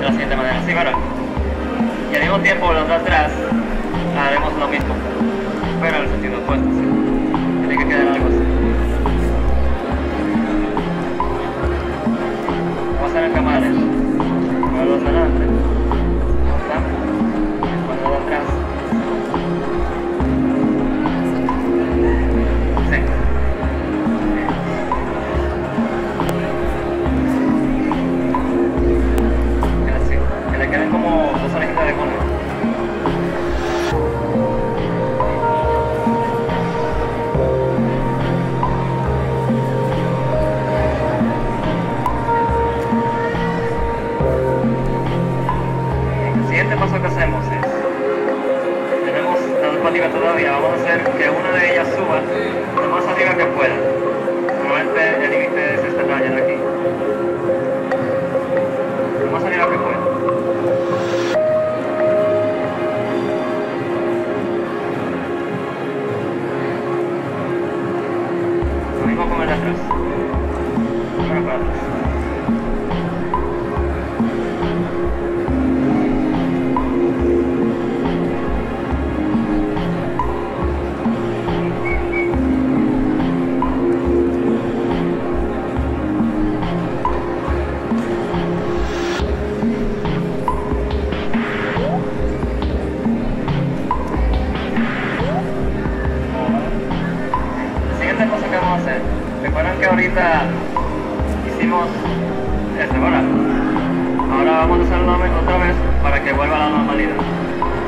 de la siguiente manera, así, ¿verdad? Y al mismo tiempo los de atrás haremos lo mismo, pero en el sentido opuesto, sí. Tiene que quedar algo así. Siguiente paso que hacemos es, tenemos las dos patitas todavía, vamos a hacer que una de ellas suba lo más arriba que pueda. Normalmente el límite es esta raya de aquí. Lo más arriba que pueda. Lo mismo con el atrás. Que ahorita hicimos esto, ¿verdad? Ahora vamos a hacerlo otra vez para que vuelva a la normalidad,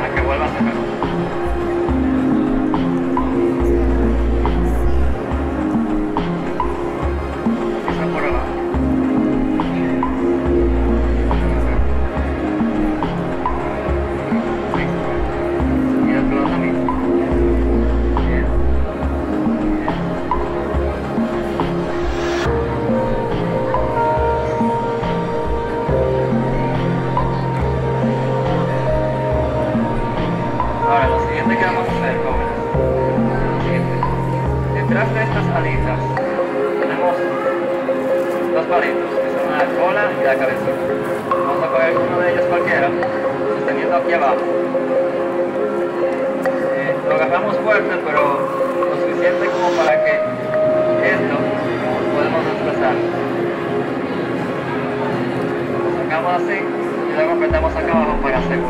para que vuelva a sacar. Palitos, que son la cola y la cabeza. Vamos a coger uno de ellos cualquiera, sosteniendo aquí abajo. Eh, lo agarramos fuerte, pero lo suficiente como para que esto podemos desplazar. Lo sacamos así y luego apretamos acá abajo para asegurar.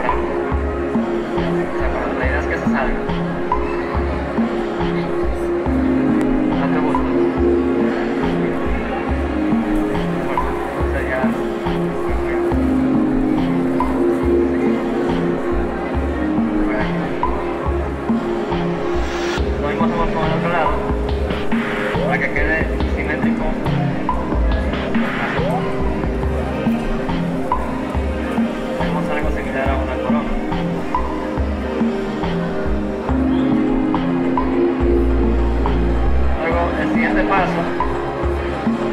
Para que quede simétrico. Hacemos algo similar a una corona. Luego, el siguiente paso,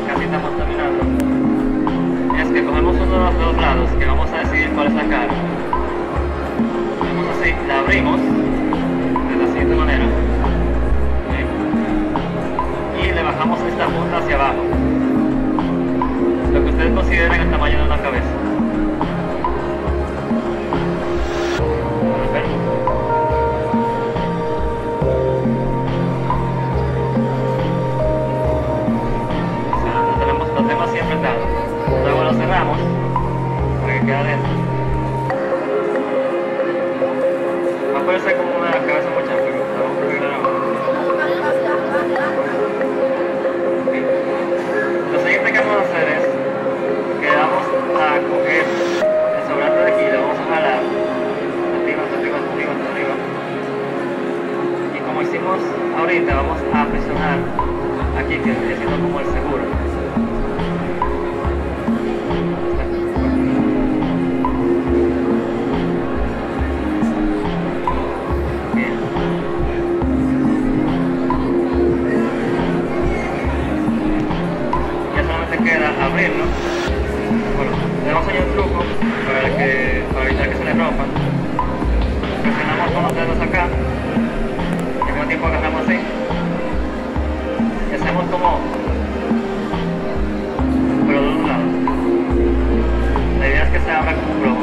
casi estamos terminando, es que cogemos uno de los dos lados, que vamos a decidir cuál cara. Hacemos así, la abrimos de la siguiente manera. Bajamos esta punta hacia abajo. Lo que ustedes consideren el tamaño de una cabeza. Lo tenemos los temas siempre dados. Luego lo cerramos para que quede. Ahorita, vamos a presionar aquí, que viene siendo como el seguro. Bien. Ya solamente queda abrirlo. Bueno, le vamos a enseñar un truco para, que, para evitar que se le rompan. Presionamos con los dedos acá tiempo agarramos así. Y hacemos como pero de un lado. La idea es que se abre como un.